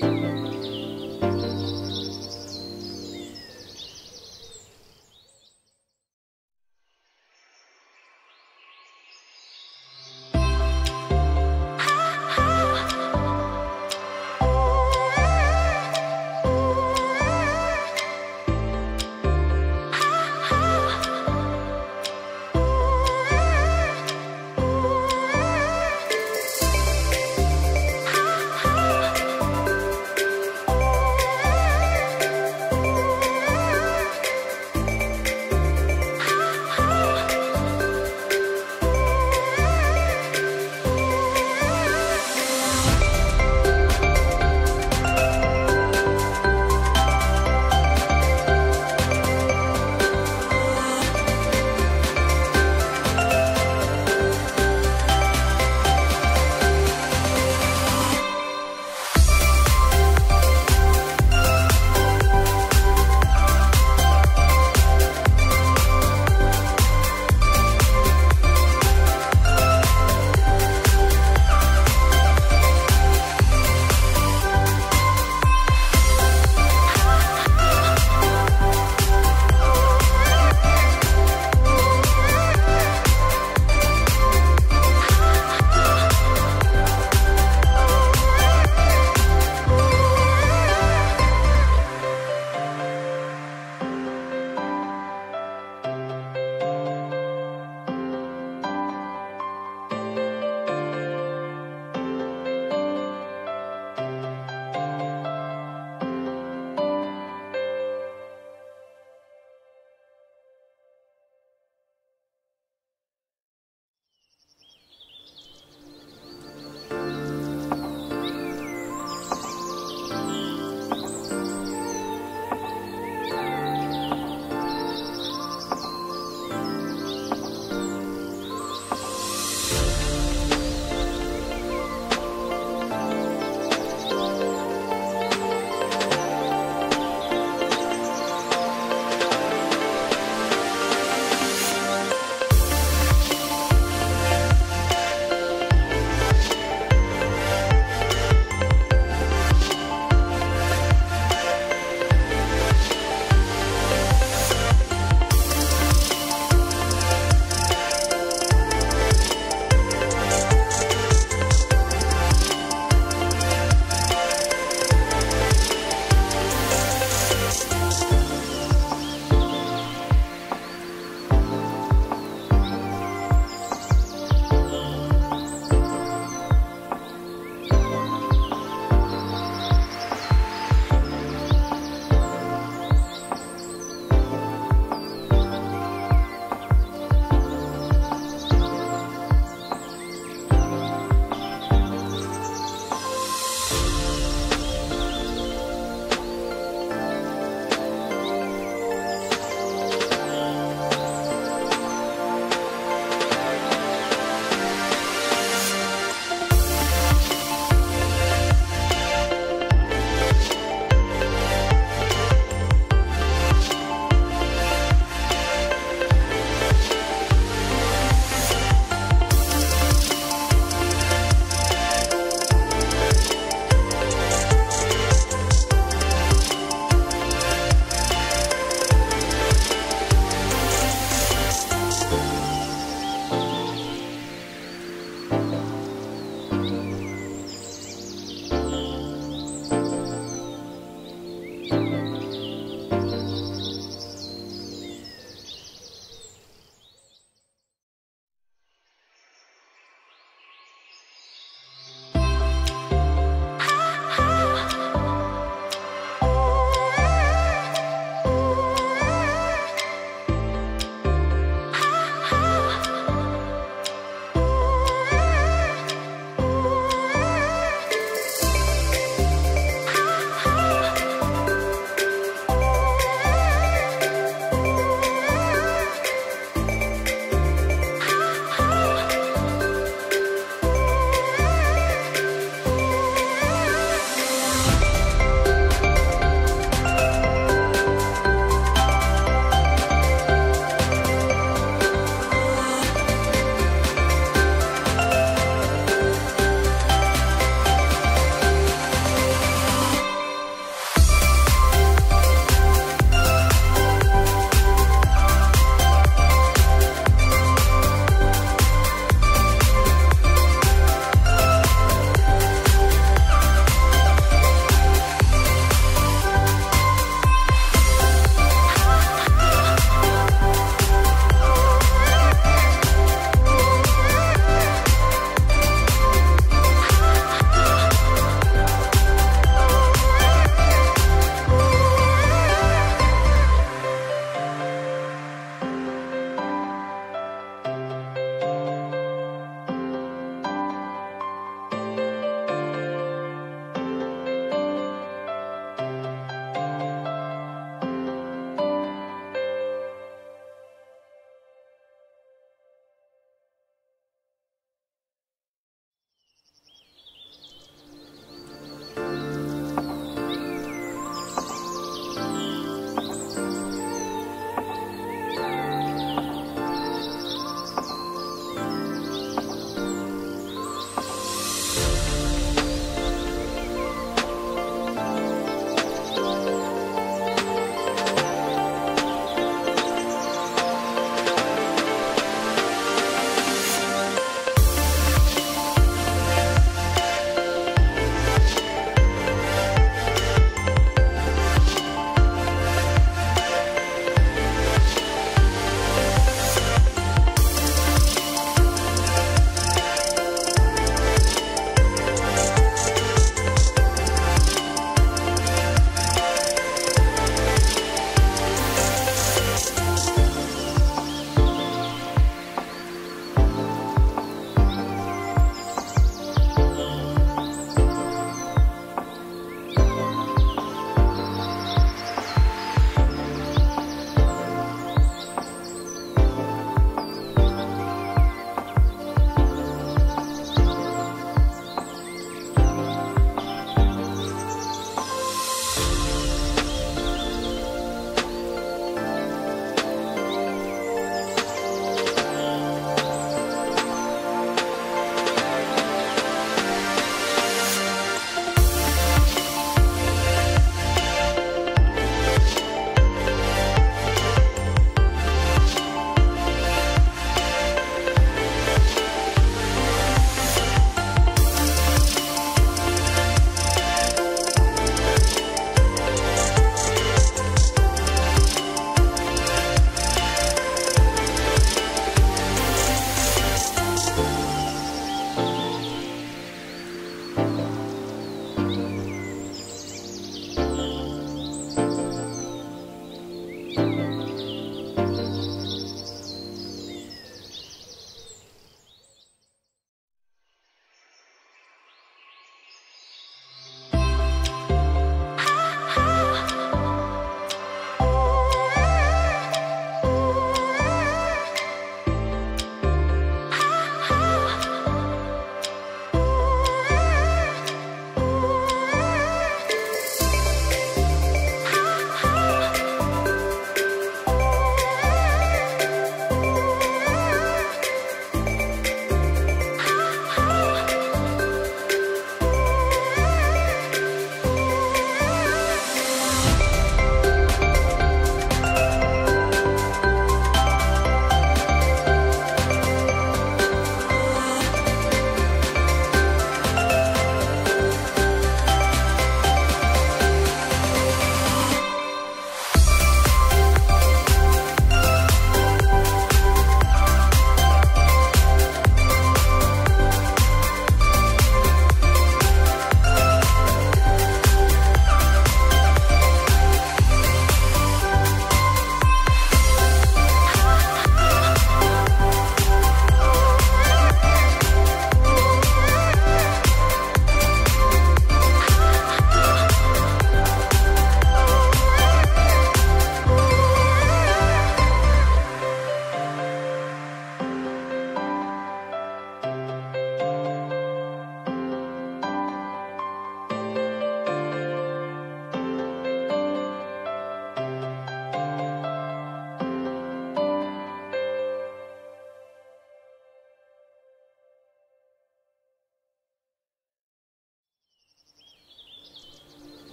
Música